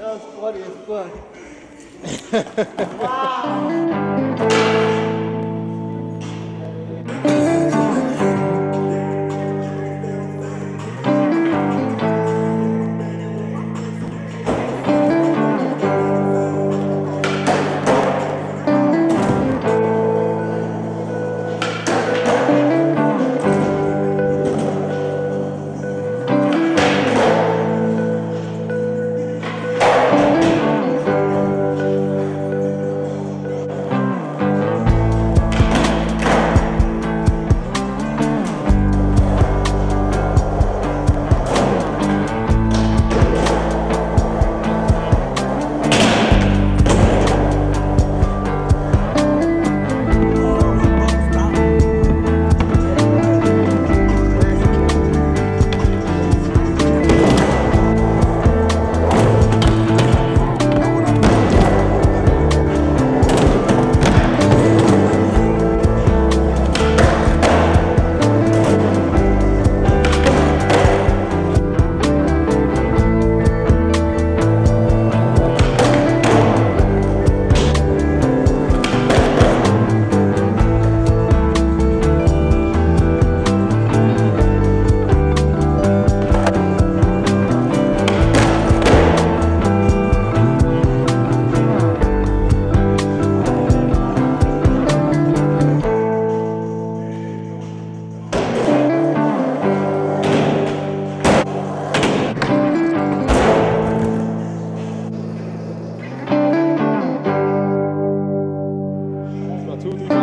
That was funny as fuck. wow. to